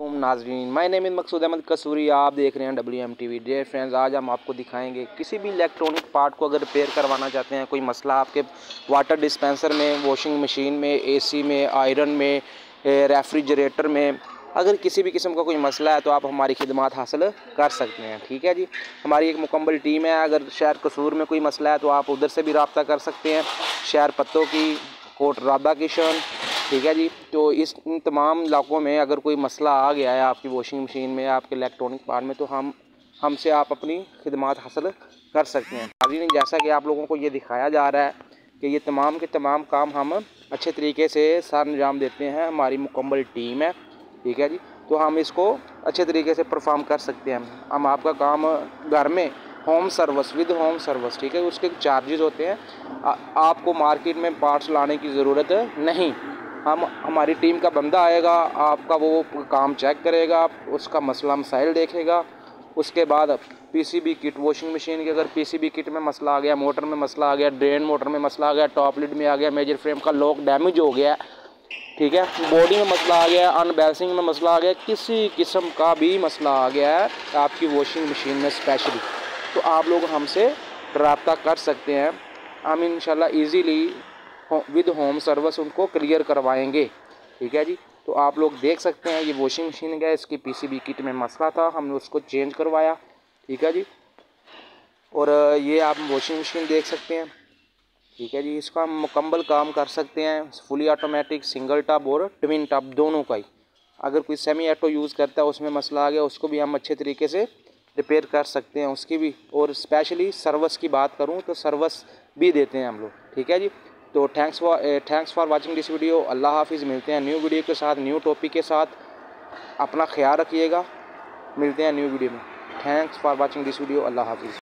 नाजरीन, my name Maqsood Ahmed Kasuri, आप देख रहे हैं W M T V. Dear friends आज हम आपको दिखाएँगे किसी भी इलेक्ट्रॉनिक पार्ट को अगर रिपेयर करवाना चाहते हैं, कोई मसला आपके वाटर डिस्पेंसर में वॉशिंग मशीन में एसी में आयरन में रेफ्रिजरेटर में, अगर किसी भी किस्म का कोई मसला है तो आप हमारी खिदमत हासिल कर सकते हैं, ठीक है जी? हमारी एक मुकम्मल टीम है, अगर शहर कसूर में कोई मसला है तो आप उधर से भी रबता कर सकते हैं, शहर पत्तों की, कोट राधा किशन ठीक है जी। तो इस तमाम इलाकों में अगर कोई मसला आ गया है आपकी वॉशिंग मशीन में आपके इलेक्ट्रॉनिक पार्ट में तो हम हमसे आप अपनी खदमात हासिल कर सकते हैं। अभी जैसा कि आप लोगों को ये दिखाया जा रहा है कि ये तमाम के तमाम काम हम अच्छे तरीके से सर अंजाम देते हैं। हमारी मुकम्मल टीम है ठीक है जी। तो हम इसको अच्छे तरीके से परफॉर्म कर सकते हैं। हम आपका काम घर में home service with home service ठीक है। उसके चार्जेस होते हैं। आ, आपको मार्केट में पार्ट्स लाने की ज़रूरत नहीं। हम, हमारी टीम का बंदा आएगा, आपका वो काम चेक करेगा, उसका मसला मसाइल देखेगा, उसके बाद पीसीबी किट वॉशिंग मशीन की अगर पीसीबी किट में मसला आ गया मोटर में मसला आ गया ड्रेन मोटर में मसला आ गया टॉप लिड में आ गया मेजर फ्रेम का लॉक डैमेज हो गया, ठीक है? बॉडी में मसला आ गया अनबैलेंसिंग में मसला आ गया, किसी किस्म का भी मसला आ गया है आपकी वॉशिंग मशीन में स्पेशली तो आप लोग हमसे रबता कर सकते हैं। हम इंशाल्लाह इजीली विद होम सर्विस उनको क्लियर करवाएँगे। ठीक है जी? तो आप लोग देख सकते हैं, ये वॉशिंग मशीन है इसकी पीसीबी किट में मसला था, हमने उसको चेंज करवाया। ठीक है जी? और ये आप वॉशिंग मशीन देख सकते हैं। ठीक है जी? इसका हम मुकम्मल काम कर सकते हैं फुली ऑटोमेटिक सिंगल टब और ट्विन टब दोनों का ही। अगर कोई सेमी ऑटो यूज़ करता है, उसमें मसला आ गया, उसको भी हम अच्छे तरीके से रिपेयर कर सकते हैं, उसकी भी। और स्पेशली सर्विस की बात करूँ तो सर्विस भी देते हैं हम लोग। ठीक है जी? तो thanks for thanks for watching this video अल्लाह हाफिज़, मिलते हैं न्यू वीडियो के साथ न्यू टॉपिक के साथ. अपना ख्याल रखिएगा. मिलते हैं न्यू वीडियो में. Thanks for watching this video अल्लाह हाफिज़.